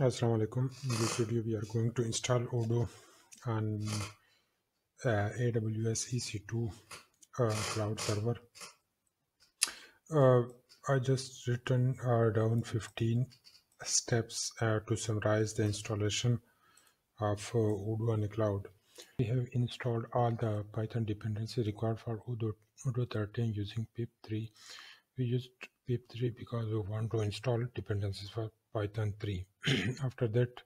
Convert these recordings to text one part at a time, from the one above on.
Assalamu alaikum. In this video, we are going to install Odoo on uh, AWS EC2 uh, cloud server. Uh, I just written uh, down 15 steps uh, to summarize the installation of uh, Odoo on the cloud. We have installed all the Python dependencies required for Odoo, Odoo 13 using pip3. We used pip3 because we want to install dependencies for Python 3. After that,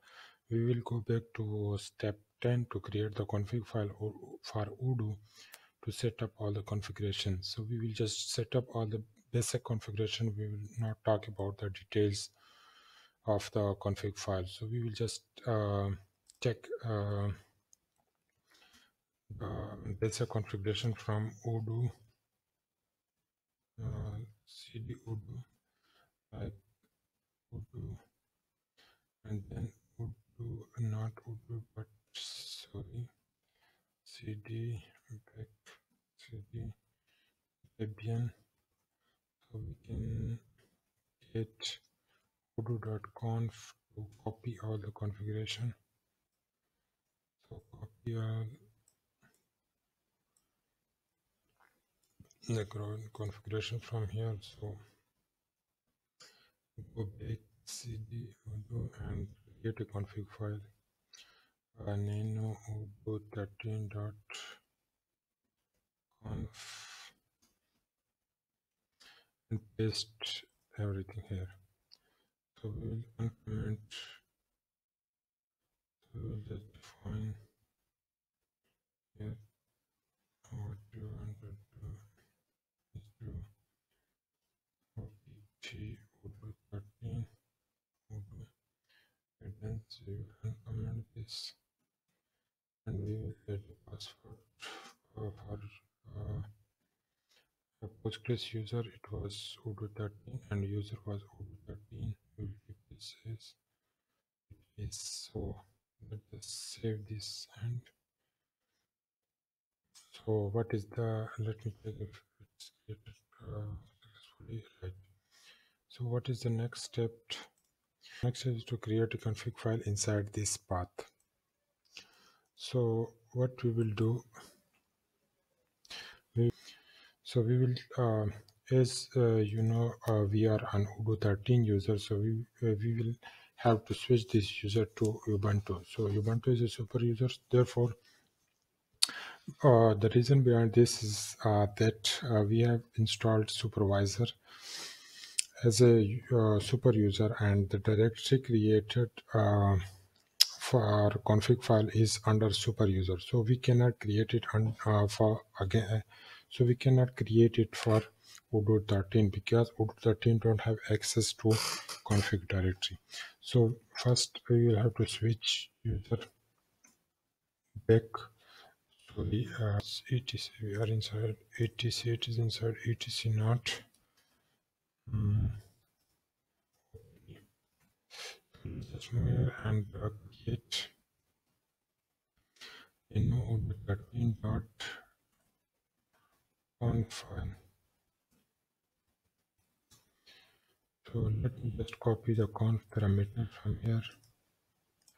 we will go back to step 10 to create the config file for Odoo to set up all the configuration So we will just set up all the basic configuration. We will not talk about the details of the config file. So we will just uh, check uh, basic configuration from Odoo uh, cd Odoo type Odoo and then Odoo not Odoo but sorry cd back cd debian. So we can get odoo.conf to copy all the configuration. So copy all the configuration from here. So go back cd odoo and create a config file. Uh, nano odoo 13 dot conf. And paste everything here. So we will uncomment so we'll just define here what you want to do is to copy Odoo 13 Odoo and then we will uncomment this and get the password for uh, a Postgres user. It was Odoo 13 and user was Odoo 13 we will keep this it is so let's save this and so what is the let me check if it's created uh, successfully right. So what is the next step next is to create a config file inside this path. So what we will do we, so we will uh, as uh, you know uh, we are an Ubuntu 13 user so we uh, we will have to switch this user to Ubuntu. So Ubuntu is a super user therefore uh, the reason behind this is uh, that we have installed supervisor as a uh, super user and the directory created uh, for config file is under super user. So we cannot create it on, uh, for again so we cannot create it for Odoo 13 because Odoo 13 don't have access to config directory so first we will have to switch user back. Sorry uh, etc we are inside etc it is inside etc not. Just and uh, get know the 13 dot on file so let me just copy the conf parameter from here.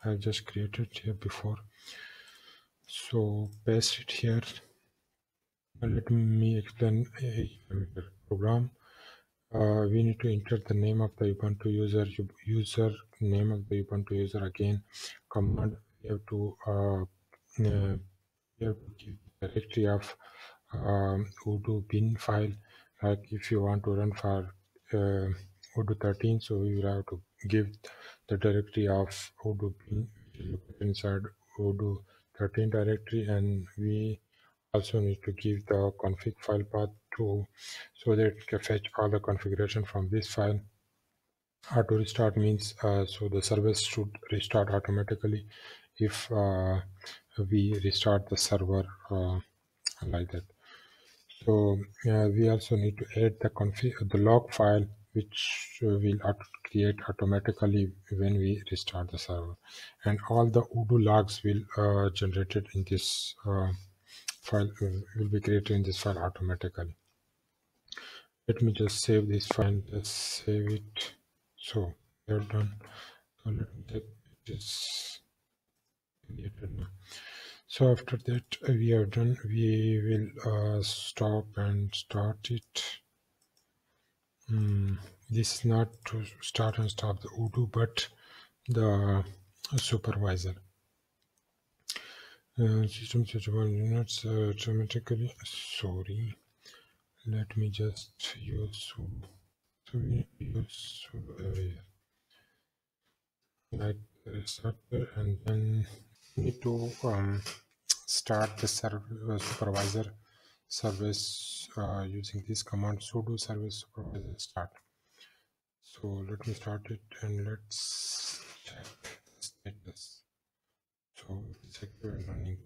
I've just created here before. So paste it here. Let me explain a program uh, we need to enter the name of the ubuntu user user name of the ubuntu user again. Command we have to uh, uh, we have to give directory of um, odoo bin file. Like if you want to run for uh, odoo 13 so we will have to give the directory of odoo bin inside odoo 13 directory and we also need to give the config file path to so that it can fetch all the configuration from this file. Auto restart means uh, so the service should restart automatically if uh, we restart the server uh, like that. So we also need to add the config the log file which will create automatically when we restart the server. And all the Odoo logs will uh, generated in this uh, file will be created in this file automatically. Let me just save this file just save it. So we're done. So let me take this so after that we are done. We will uh, stop and start it. Mm, this is not to start and stop the Odoo but the supervisor uh, system suitable units uh, automatically sorry. Let me just use so use uh, like receptor and then need to um, start the uh, supervisor service uh, using this command sudo service supervisor start. So let me start it and let's check status and running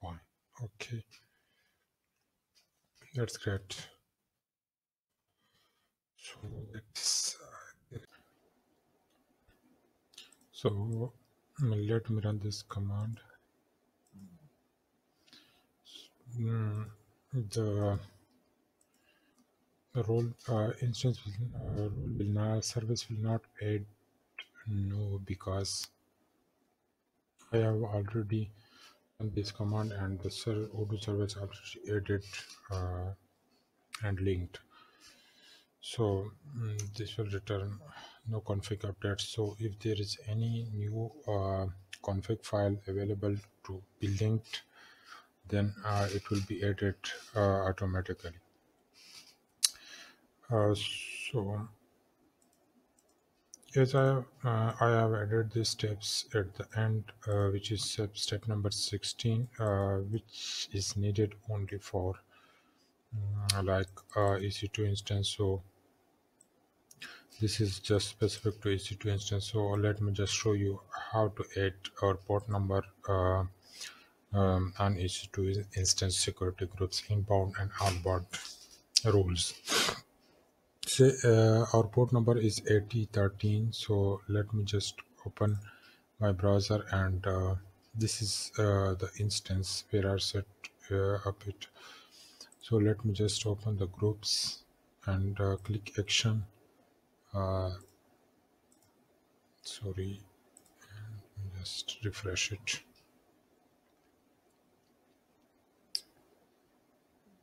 fine okay. That's great. So let's so let me run this command. Mm, the role uh, instance will, uh, will not service will not add no because I have already done this command and the ser Odoo service already added uh, and linked. So mm, this will return no config updates. So if there is any new uh, config file available to be linked then uh, it will be added uh, automatically. Uh, so as I, uh, I have added these steps at the end uh, which is step, step number 16 which is needed only for mm, like EC2 instance. So this is just specific to EC2 instance. So let me just show you how to add our port number uh, um, on EC2 instance security groups inbound and outbound rules say uh, our port number is 8013 so let me just open my browser and uh, this is uh, the instance where I set uh, up it. So let me just open the groups and uh, click action. Uh, sorry just refresh it.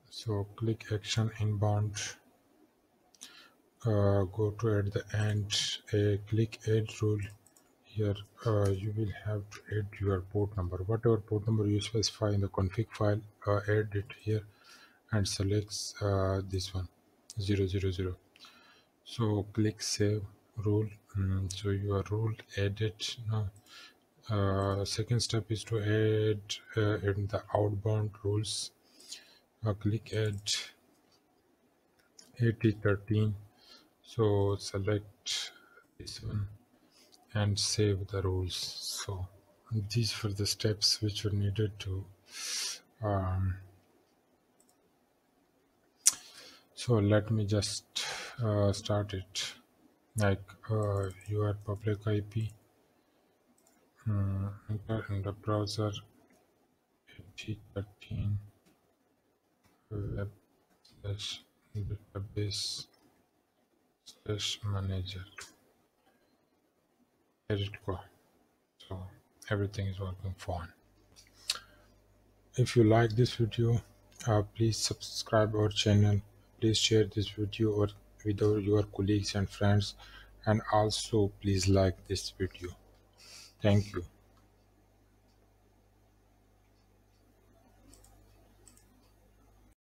So click action inbound uh, go to at the end a click add rule. Here uh, you will have to add your port number. Whatever port number you specify in the config file uh, add it here and selects uh, this one 000 so click save rule. Mm, so your rule added. Now uh, second step is to add uh, in the outbound rules. Uh, click add. 8013 so select this one and save the rules. So these were the steps which were needed to um, so let me just uh, start it. Like uh, your public IP um, enter in the browser 8013 web slash database slash manager. Let it go so everything is working fine. If you like this video uh, please subscribe our channel. Please share this video or with your colleagues and friends. And also please like this video. Thank you